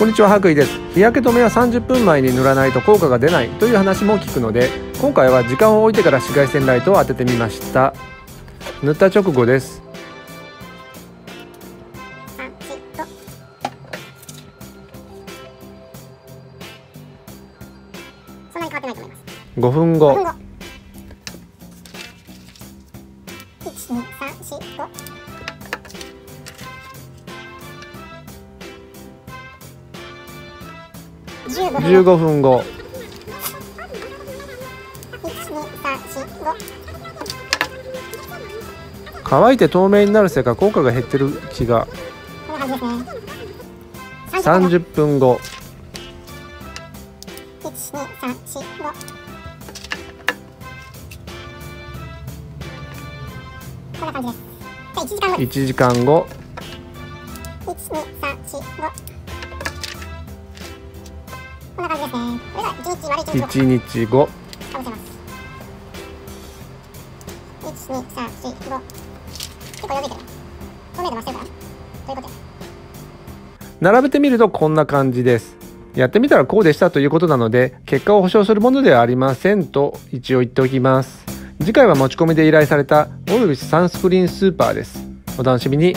こんにちは白衣です。日焼け止めは30分前に塗らないと効果が出ないという話も聞くので今回は時間を置いてから紫外線ライトを当ててみました。塗った直後です。そんなに変わってないと思います。5分5後分後。1234515分15分。後。12345乾いて透明になるせいか効果が減ってる気がこんな感じですね30 30分後12345こんな感じですじゃあ1時間後です1時間後12345こんな感じですね。これが1日丸1日後1日後。かぶせます。12345結構よけてる。透明度増してるからということで。並べてみるとこんな感じです。やってみたらこうでしたということなので結果を保証するものではありませんと一応言っておきます。次回は持ち込みで依頼されたオルビスサンスクリーンスーパーです。お楽しみに